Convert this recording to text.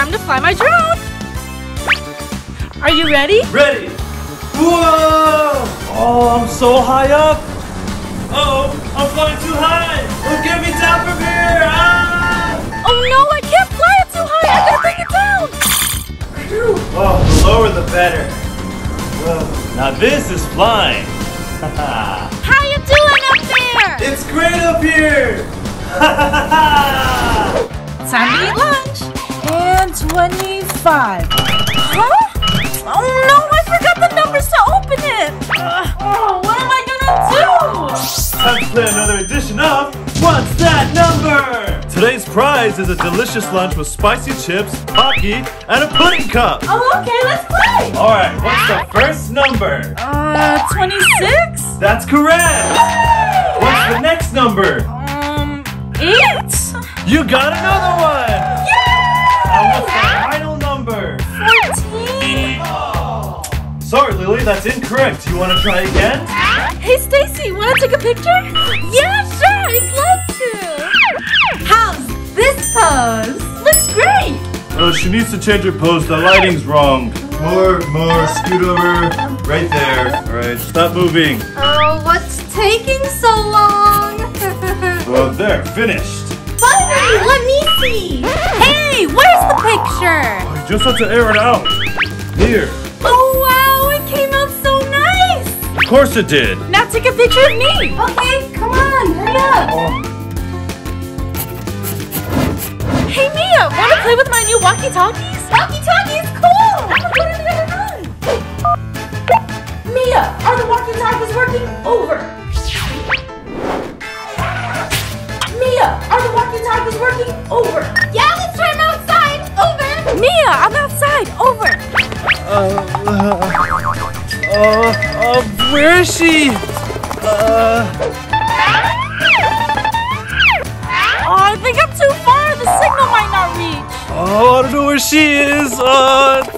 time to fly my drone. Are you ready? Ready? Whoa! Oh, I'm so high up. Uh oh, I'm flying too high. Oh, get me down from here. Ah! Oh no, I can't fly it too high. I gotta bring it down. Oh, the lower the better. Whoa. Now this is flying. How you doing up there? it's great up here. Time to eat lunch. And 25. Huh? Oh no, I forgot the numbers to open it. Uh, oh, what am I gonna do? Time to play another edition of What's That Number? Today's prize is a delicious lunch with spicy chips, hockey, and a pudding cup. Oh, okay, let's play. All right, what's the first number? Uh, 26? That's correct. What's the next number? Um, 8? You got another one. Lily, that's incorrect. You want to try again? Hey, Stacy, wanna take a picture? Yeah, sure, I'd love to. How's this pose? Looks great. Oh, she needs to change her pose. The lighting's wrong. More, more. Scoot over. Right there. All right, stop moving. Oh, what's taking so long? Well, there, finished. Finally, let me see. Hey, where's the picture? Oh, you just have to air it out. Here. Course it did. Now take a picture of me. Okay, come on, hurry up. Hey, Mia, wanna play with my new walkie-talkies? Walkie-talkies, cool. I'm gonna put it in the room. Mia, are the walkie-talkies working? Over. Mia, are the walkie-talkies working? Over. Yeah, let's try them outside. Over. Mia, I'm outside. Over. Uh, uh, uh, where is she? Uh, Oh, I think I'm too far. The signal might not reach. oh, I don't know where she is. Uh, uh,